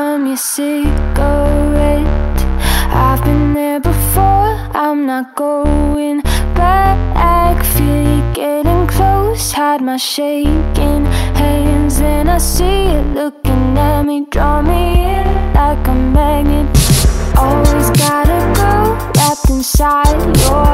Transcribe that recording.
from your cigarette. I've been there before, I'm not going back. Feel you getting close, hide my shaking hands And I see you looking at me, draw me in like a magnet. Always gotta go, wrapped inside your